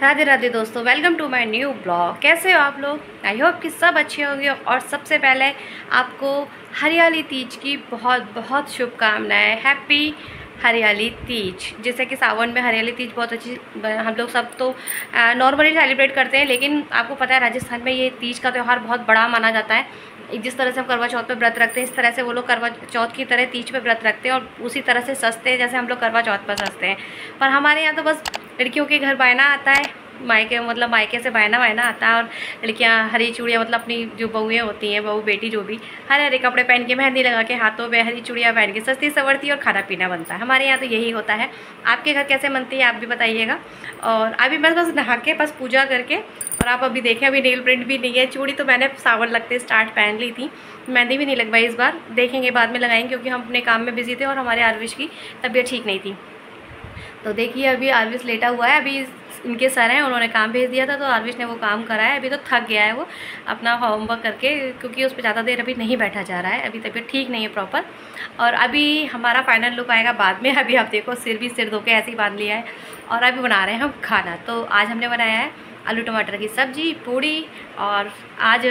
राधे राधे दोस्तों welcome to my new blog कैसे हो आप लोग? आई होप कि सब अच्छे होंगे और सबसे पहले आपको हरियाली तीज की बहुत बहुत शुभकामनाएँ। हैप्पी हरियाली तीज। जैसे कि सावन में हरियाली तीज बहुत अच्छी, हम लोग सब तो नॉर्मली सेलिब्रेट करते हैं, लेकिन आपको पता है राजस्थान में ये तीज का त्यौहार बहुत बड़ा माना जाता है। जिस तरह से हम करवा चौथ पे व्रत रखते हैं, इस तरह से वो लोग करवा चौथ की तरह तीज पे व्रत रखते हैं और उसी तरह से सस्ते हैं जैसे हम लोग करवा चौथ पर सस्ते हैं। पर हमारे यहाँ तो बस लड़कियों के घर बायना आता है, मायके मतलब मायके से बायना वायना आता है और लड़कियाँ हरी चूड़ियाँ मतलब अपनी जो बहुएँ होती हैं, बहू बेटी जो भी, हरे हरे कपड़े पहन के मेहंदी लगा के हाथों में हरी चूड़ियाँ पहन के सस्ती सवरती और खाना पीना बनता है। हमारे यहाँ तो यही होता है। आपके घर कैसे बनती है, आप भी बताइएगा। और अभी मैं बस नहा के, बस पूजा करके, और आप अभी देखें, अभी नेल प्रिंट भी नहीं है। चूड़ी तो मैंने सावन लगते स्टार्ट पहन ली थी। मेहंदी भी नहीं लगवाई इस बार। देखेंगे बाद में लगाएँगे, क्योंकि हम अपने काम में बिज़ी थे और हमारे आरविश की तबीयत ठीक नहीं थी। तो देखिए, अभी आरविश लेटा हुआ है, अभी इनके सर हैं, उन्होंने काम भेज दिया था तो आरविश ने वो काम करा है, अभी तो थक गया है वो, अपना होमवर्क करके, क्योंकि उस पर ज़्यादा देर अभी नहीं बैठा जा रहा है, अभी तबीयत ठीक नहीं है प्रॉपर और अभी हमारा फाइनल लुक आएगा बाद में, अभी आप देखो, सिर भी सिर धो के ऐसे ही बाँध लिया है, और अभी बना रहे हैं हम खाना तो आज हमने बनाया है आलू टमाटर की सब्ज़ी, पूड़ी और आज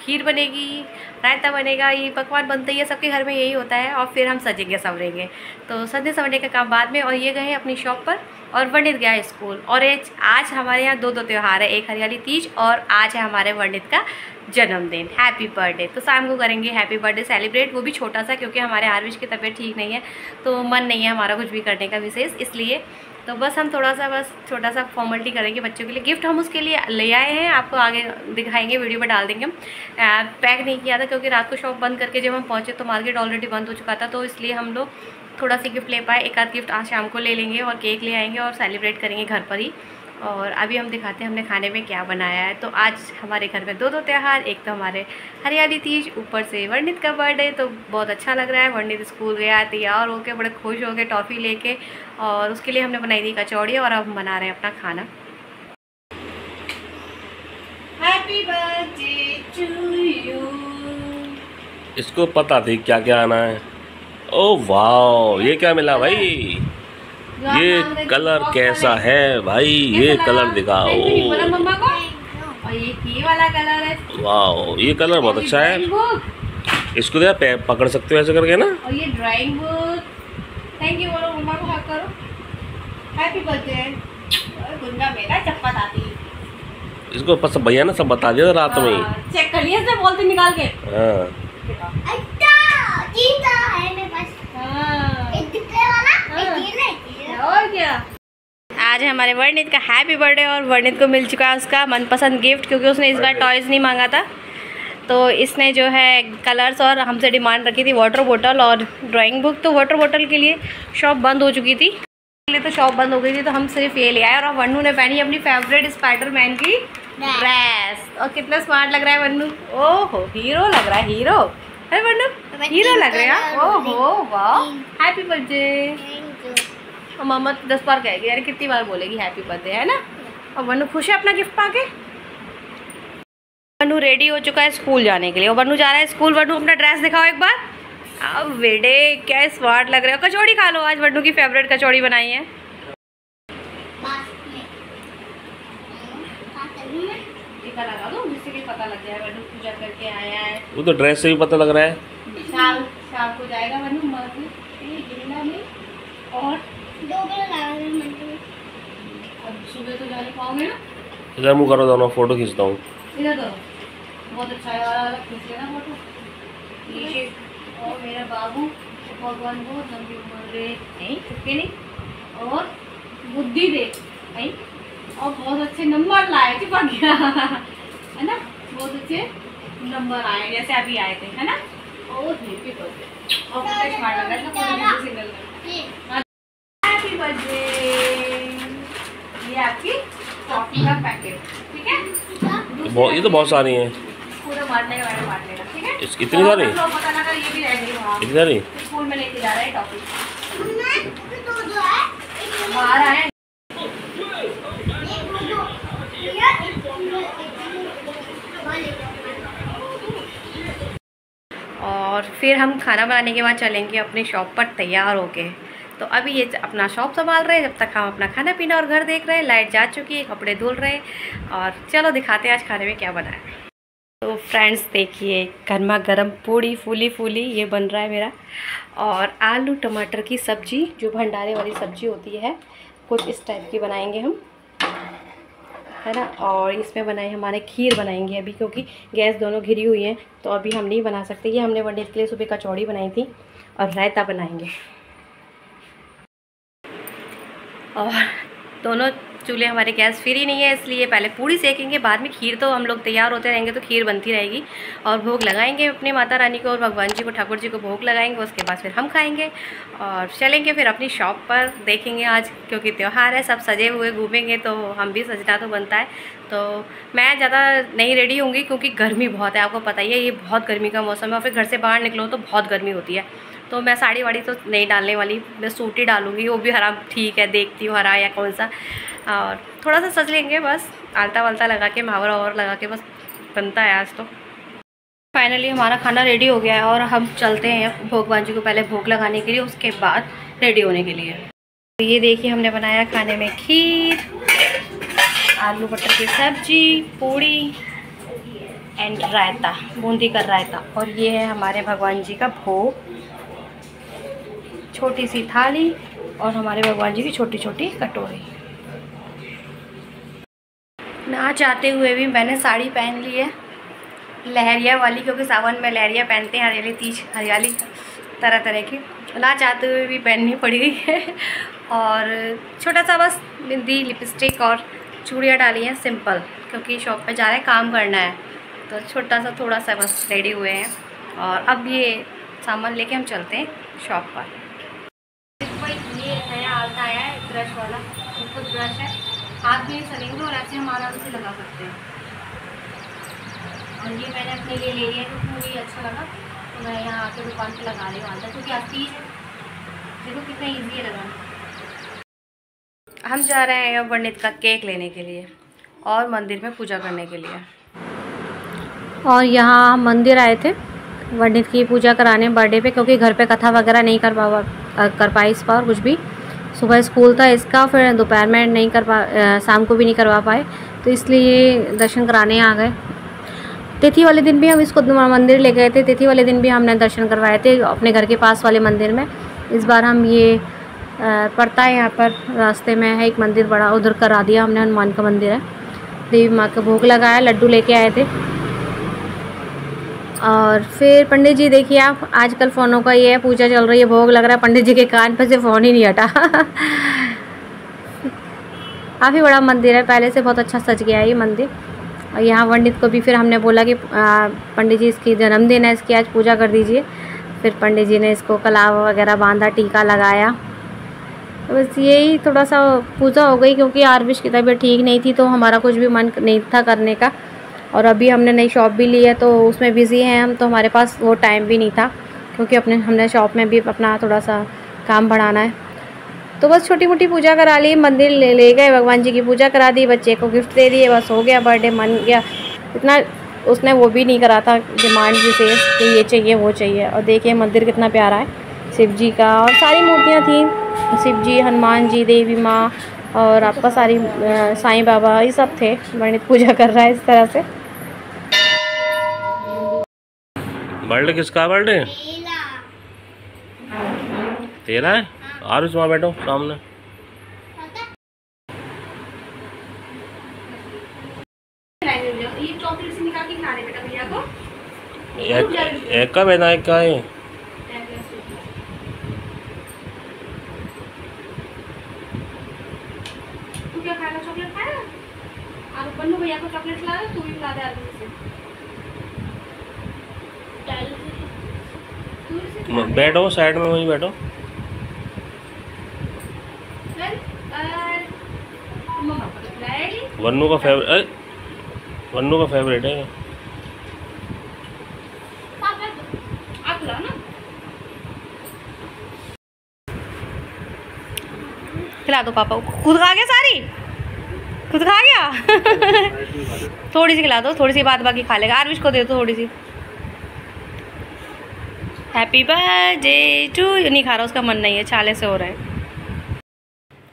खीर बनेगी, रायता बनेगा, ये पकवान बनते ही है, सबके घर में यही होता है और फिर हम सजेंगे, संवरेंगे। तो सजने संवरने का काम बाद में और ये गए अपनी शॉप पर और वर्णित गया स्कूल। और आज हमारे यहाँ दो दो त्यौहार है, एक हरियाली तीज और आज है हमारे वर्णित का जन्मदिन। हैप्पी बर्थडे तो शाम को करेंगे हैप्पी बर्थडे सेलिब्रेट वो भी छोटा सा क्योंकि हमारे आरविश की तबीयत ठीक नहीं है तो मन नहीं है हमारा कुछ भी करने का विशेष, इसलिए तो बस हम थोड़ा सा बस छोटा सा फॉर्मेलिटी करेंगे बच्चों के लिए। गिफ्ट हम उसके लिए ले आए हैं आपको आगे दिखाएँगे वीडियो में डाल देंगे हम। पैक नहीं किया था क्योंकि रात को शॉप बंद करके जब हम पहुँचे तो मार्केट ऑलरेडी बंद हो चुका था तो इसलिए हम लोग थोड़ा सा गिफ्ट ले पाए। एक आध गिफ्ट आज शाम को ले लेंगे और केक ले आएँगे और सेलिब्रेट करेंगे घर पर ही। और अभी हम दिखाते हैं हमने खाने में क्या बनाया है। तो आज हमारे घर में दो दो त्यौहार एक तो हमारे हरियाली तीज ऊपर से वर्णित का बर्थडे तो बहुत अच्छा लग रहा है। वर्णित स्कूल गया तैयार होकर बड़े खुश हो गए टॉफ़ी लेके और उसके लिए हमने बनाई थी कचौड़ी और अब हम बना रहे हैं अपना खाना। हैप्पी बर्थडे टू यू इसको पता थी क्या क्या आना है। ओ वाह ये क्या मिला भाई? ये कलर कैसा है भाई? ये कलर दिखाओ। वाह ये कलर बहुत अच्छा है। इसको देखा पकड़ सकते हो ऐसे करके ना? और ये ड्राइंग बुक थैंक यू बोलो मम्मा को हक करो। हैप्पी बर्थडे गुंजा मेरा चप्पत आती इसको बस भैया ने सब बता दिया रात में चेक कर लिया से बोलते निकाल के। हाँ। अच्छा चीता है मेरे पास। हाँ। एक दिखने वाला एक हाँ। ये नहीं और क्या? आज हमारे वर्णित का हैप्पी बर्थडे और वर्णित को मिल चुका है उसका मनपसंद गिफ्ट क्योंकि उसने इस बार टॉयज़ नहीं मांगा था। तो इसने जो है कलर्स और हमसे डिमांड रखी थी वाटर बोतल और ड्राइंग बुक तो वाटर बोतल के लिए शॉप बंद हो चुकी थी। लिए तो शॉप बंद हो गई थी तो हम सिर्फ़ ये ले आए और वन्नू ने पहनी अपनी फेवरेट स्पाइडरमैन की ड्रेस और कितना स्मार्ट लग रहा है वन्नू। ओहो हीरो लग रहा है हीरो अरे वन्नू हीरो लग रहा है। ओहो वाह। हैप्पी बर्थडे और मम्मा तो दस बार कहेगी यार कितनी बार बोलेगी हैप्पी बर्थडे है ना? और वनु खुश है अपना गिफ्ट पाके? वनु रेडी हो चुका है स्कूल जाने के लिए। और वनु जा रहा है स्कूल वनु अपना ड्रेस दिखाओ एक बार। अब बेटे क्या स्मार्ट लग रहे हो। कचौड़ी खा लो आज। वनु की फेवरेट कचौड़ी बनाई है। लगा जिससे पता लग जाए पूजा करके आया है। वो तो ड्रेस से भी पता लग रहा है। शाम शाम को जाएगा वनु मार्केट और दो हैं अब सुबह तो जा नहीं पाओगे ना। इधर मुँह करो दोनों फ़ोटो खींचता हूँ। इधर दो बहुत अच्छा है खींच लेना फ़ोटो। ये और मेरा बाबू भगवान को लंबी उम्र दे नहीं चुपके नहीं? और बुद्धि दे नहीं और बहुत अच्छे नंबर लाए थे गया है ना? बहुत अच्छे नंबर आए जैसे अभी आए थे है ना? और और हैप्पी बर्थडे ये आपकी टॉफी का पैकेट ठीक है? बहुत ये तो बहुत सारी हैं। पूरा बांटने का मैंने बांट लेगा ठीक है? इतनी सारी? तो पता लगा ये भी रहेगी वहाँ इतनी सारी? स्कूल में लेके जा रहे हैं टॉफी मम्मा दो दो है। एक बाहर आए और फिर हम खाना बनाने के बाद चलेंगे अपने शॉप पर तैयार होके। तो अभी ये अपना शॉप संभाल रहे हैं। जब तक हम अपना खाना पीना और घर देख रहे हैं, लाइट जा चुकी है, कपड़े धुल रहे हैं और चलो दिखाते हैं आज खाने में क्या बना है। तो फ्रेंड्स, देखिए, गर्मा गर्म पूड़ी, फूली फूली, ये बन रहा है मेरा। और आलू टमाटर की सब्ज़ी, जो भंडारे वाली सब्ज़ी होती है, कुछ इस टाइप की बनाएँगे हम। है ना? और इसमें बनाए, हमारे खीर बनाएँगे अभी, क्योंकि गैस दोनों घिरी हुई है तो अभी हम नहीं बना सकते। ये हमने वनडे के लिए सुबह कचौड़ी बनाई थी और रायता बनाएँगे। और दोनों चूल्हे हमारे गैस फ्री नहीं है, इसलिए पहले पूड़ी सेकेंगे, बाद में खीर तो हम लोग तैयार होते रहेंगे तो खीर बनती रहेगी। और भोग लगाएँगे अपनी माता रानी को और भगवान जी को, ठाकुर जी को भोग लगाएँगे, उसके बाद फिर हम खाएँगे। और चलेंगे फिर अपनी शॉप पर, देखेंगे आज क्योंकि त्यौहार है, सब सजे हुए घूमेंगे तो हम भी सजना तो बनता है। तो मैं ज़्यादा नहीं रेडी होंगी क्योंकि गर्मी बहुत है, आपको पता ही है, ये बहुत गर्मी का मौसम है और फिर घर से बाहर निकलो तो बहुत गर्मी होती है। तो मैं साड़ी वाड़ी तो नहीं डालने वाली, मैं सूट ही डालूँगी, वो भी हरा, ठीक है, देखती हूँ हरा या कौन सा और थोड़ा सा सज लेंगे बस आलता वालता लगा के, मावरा और लगा के बस बनता है आज तो। फाइनली हमारा खाना रेडी हो गया है और हम चलते हैं भोगवान जी को पहले भोग लगाने के लिए, उसके बाद रेडी होने के लिए। तो ये देखिए हमने बनाया खाने में खीर, आलू मटर की सब्ज़ी, पूड़ी एंड रायता, बूंदी का रायता। और ये है हमारे भगवान जी का भोग। छोटी सी थाली और हमारे भगवान जी की छोटी छोटी कटोरी। ना चाहते हुए भी मैंने साड़ी पहन ली है, लहरिया वाली, क्योंकि सावन में लहरिया पहनते हैं, हरियाली, तीज, हरियाली तरह तरह की। ना चाहते हुए भी पहननी पड़ गई है और छोटा सा बस बिंदी लिपस्टिक और चूड़ियाँ डाली हैं सिंपल क्योंकि शॉप पे जा रहे हैं, काम करना है। तो छोटा सा थोड़ा सा बस रेडी हुए हैं और अब ये सामान लेके हम चलते हैं शॉप पर ये नया आलता आया है ब्रश वाला खुद ब्रश है। हाथ भी सलेंगे और ऐसे हम आराम से लगा सकते हैं। और ये मैंने अपने लिए ले लिया क्योंकि मुझे अच्छा लगा तो मैं यहाँ आके दुकान पे लगा रही हूँ आलता क्योंकि आज तीज है। देखो कितना ईजी है लगाना हम जा रहे हैं पंडित का केक लेने के लिए और मंदिर में पूजा करने के लिए। और यहाँ मंदिर आए थे पंडित की पूजा कराने बर्थडे पे क्योंकि घर पे कथा वगैरह नहीं कर पा कर पाई इस बार कुछ भी। सुबह स्कूल था, इसका फिर दोपहर में नहीं कर पा शाम को भी नहीं करवा पाए तो इसलिए दर्शन कराने आ गए। तिथि वाले दिन भी हम इसको मंदिर ले गए थे। तिथि वाले दिन भी हमने दर्शन करवाए थे अपने घर के पास वाले मंदिर में। इस बार हम ये पड़ता है यहाँ पर, रास्ते में है, एक मंदिर बड़ा, उधर करा दिया हमने, हनुमान का मंदिर है। देवी माँ का भोग लगाया, लड्डू लेके आए थे। और फिर पंडित जी देखिए आप, आजकल फ़ोनों का ये है, पूजा चल रही है, भोग लग रहा है, पंडित जी के कान पर से फ़ोन ही नहीं हटा। काफ़ी बड़ा मंदिर है, पहले से बहुत अच्छा सज गया है ये मंदिर। और यहाँ पंडित को भी फिर हमने बोला कि पंडित जी इसकी जन्मदिन है, इसकी आज पूजा कर दीजिए। फिर पंडित जी ने इसको कलाव वगैरह बांधा, टीका लगाया। तो बस यही थोड़ा सा पूजा हो गई, क्योंकि आरविश की तबीयत ठीक नहीं थी तो हमारा कुछ भी मन नहीं था करने का। और अभी हमने नई शॉप भी ली है तो उसमें बिज़ी हैं हम तो हमारे पास वो टाइम भी नहीं था, क्योंकि अपने, हमने शॉप में भी अपना थोड़ा सा काम बढ़ाना है। तो बस छोटी मोटी पूजा करा ली, मंदिर ले ले गए, भगवान जी की पूजा करा दी, बच्चे को गिफ्ट दे दिए, बस हो गया बर्थडे मन गया। इतना उसने वो भी नहीं करा था डिमांड विशेष कि ये चाहिए, वो चाहिए। और देखिए मंदिर कितना प्यारा है, शिव जी का, और सारी मूर्तियाँ थी, शिव जी, हनुमान जी, देवी माँ, और आपका सारी साईं बाबा, ये सब थे, वर्णित पूजा कर रहा है इस तरह से। बर्थडे किसका बर्थडे तेरा है? आरुष वहाँ बैठो सामने। एक का बेना एक का है। तू क्या खाएगा चॉकलेट खाएगा और बन्नू भैया को चॉकलेट खिला दे तू भी खिला दे आलू से। बैठो साइड में वहीं बैठो। वन्नू का फेवरेट वन्नू का फेवरेट है खिला दो पापा खुद खा गया सारी? खुद खा गया? थोड़ी सी खिला दो थोड़ी सी बात बाकी खा लेगा। आरविश को दे दो थोड़ी सी। हैप्पी बर्थडे टू नहीं खा रहा उसका मन नहीं है छाले से हो रहा है।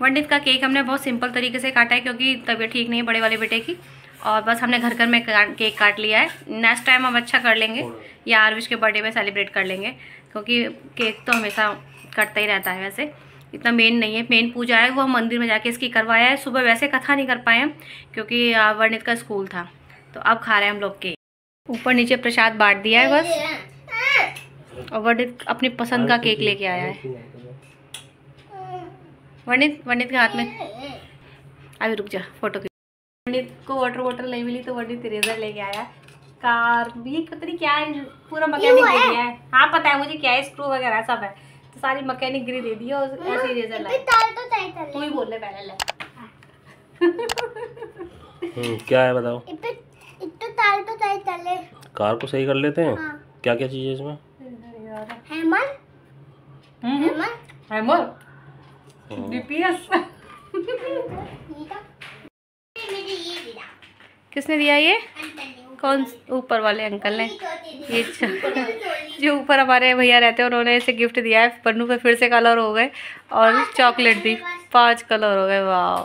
वनडित का केक हमने बहुत सिंपल तरीके से काटा है क्योंकि तबीयत ठीक नहीं है बड़े वाले बेटे की। और बस हमने घर घर में केक काट लिया है। नेक्स्ट टाइम हम अच्छा कर लेंगे या आरविश के बर्थडे में सेलिब्रेट कर लेंगे। क्योंकि केक तो हमेशा कटता ही रहता है वैसे। इतना मेन नहीं है। मेन पूजा है वो हम मंदिर में जाके इसकी करवाया है। सुबह वैसे कथा नहीं कर पाए हम क्योंकि वर्णित का स्कूल था। तो अब खा रहे हैं हम लोग केक ऊपर नीचे प्रसाद बांट दिया है बस। और वर्णित अपनी पसंद का केक लेके आया है। वर्णित वर्णित के हाथ में। अभी रुक जा फ़ोटो वर्णित को वाटर बॉटल नहीं मिली तो वर्णित इरेजर लेके आया। कार भी पता नहीं क्या है पूरा मैकेनिक दे दिया है। हाँ पता है मुझे क्या है स्क्रू वगैरह सब है। तो सारी मैकेनिक गिरी दे दी और ऐसे इरेजर लाए। तू ही बोल ले पहले ले। हम्म, क्या है बताओ? कार को सही कर लेते हैं? हाँ। क्या क्या चीज़ है इसमें? हैमर हैमर हैमर हाँ। डीपीएस ये दिला किसने दिया ये? कौन ऊपर वाले अंकल ने? ये जो ऊपर हमारे भैया रहते हैं उन्होंने इसे गिफ्ट दिया है। पन्नू पे फिर से कलर हो गए। और चॉकलेट दी पाँच कलर हो गए वाह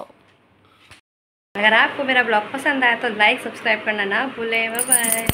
अगर आपको मेरा ब्लॉग पसंद आया तो लाइक सब्सक्राइब करना ना भूलें। Bye bye